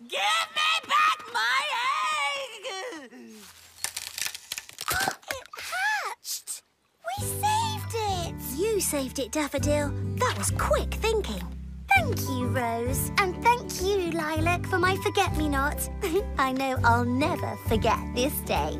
Give me back my egg! it hatched! We saved it! You saved it, Daffodil. That was quick thinking. Thank you, Rose. And thank you, Lilac, for my forget-me-not. I know I'll never forget this day.